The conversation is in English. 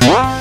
What?